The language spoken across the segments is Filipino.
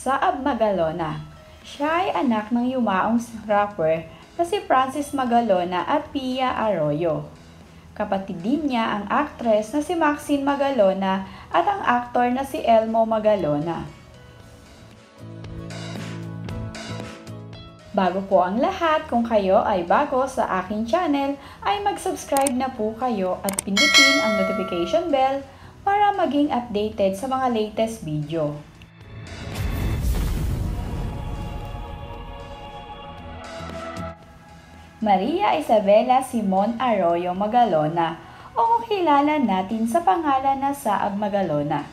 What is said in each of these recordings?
Saab Magalona. Siya ay anak ng yumaong rapper na si Francis Magalona at Pia Arroyo. Kapatid din niya ang actress na si Maxine Magalona at ang aktor na si Elmo Magalona. Bago po ang lahat, kung kayo ay bago sa aking channel, ay mag-subscribe na po kayo at pindutin ang notification bell para maging updated sa mga latest video. Maria Isabela Simon Arroyo Magalona o kilala natin sa pangalan na Saab Magalona.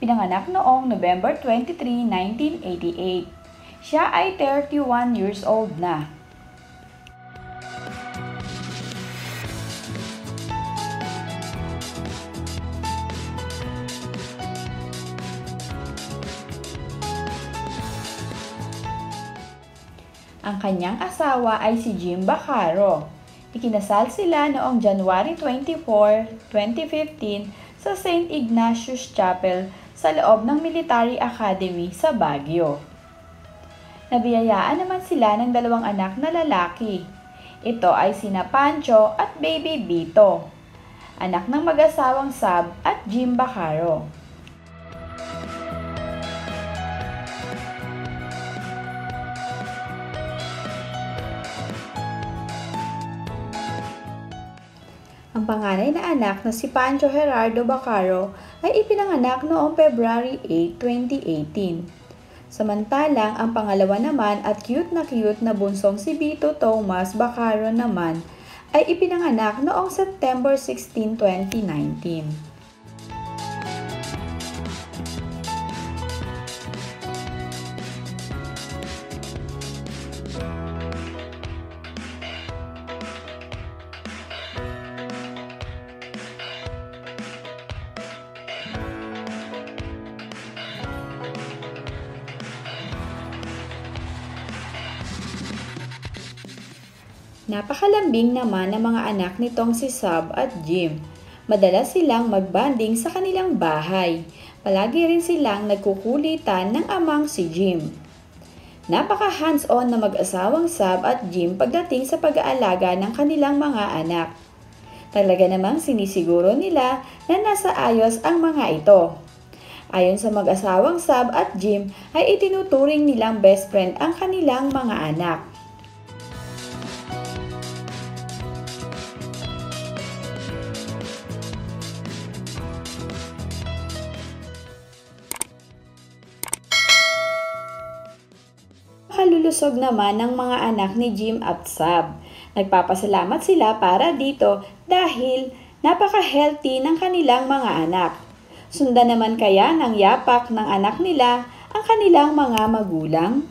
Pinanganak noong November 23, 1988. Siya ay 31 years old na. Ang kanyang asawa ay si Jim Bacaro. Ikinasal sila noong January 24, 2015 sa St. Ignatius Chapel sa loob ng Military Academy sa Baguio. Nabiyayaan naman sila ng dalawang anak na lalaki. Ito ay sina Pancho at Baby Bito, anak ng mag-asawang Sab at Jim Bacaro. Ang panganay na anak na si Pancho Gerardo Bacaro ay ipinanganak noong February 8, 2018. Samantalang ang pangalawa naman at cute na cute na bunsong si Vito Thomas Bacaro naman ay ipinanganak noong September 16, 2019. Napakalambing naman ng mga anak nitong si Sab at Jim. Madalas silang magbanding sa kanilang bahay. Palagi rin silang nagkukulitan ng amang si Jim. Napaka hands-on na mag-asawang Sab at Jim pagdating sa pag-aalaga ng kanilang mga anak. Talaga namang sinisiguro nila na nasa ayos ang mga ito. Ayon sa mag-asawang Sab at Jim ay itinuturing nilang best friend ang kanilang mga anak. Nakalulusog naman ng mga anak ni Jim at Sab. Nagpapasalamat sila para dito dahil napaka-healthy ng kanilang mga anak. Sundan naman kaya ng yapak ng anak nila ang kanilang mga magulang?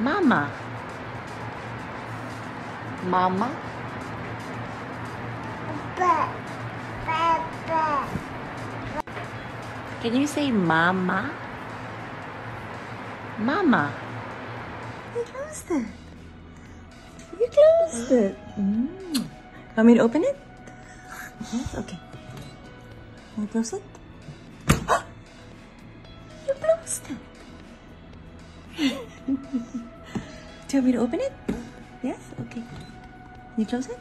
Mama. Mama. Can you say mama? Mama. You closed it. You closed it. Mm. Want me to open it? Yes, okay. Can you close it? you closed it. Do you want me to open it? Yes? Okay. Can you close it?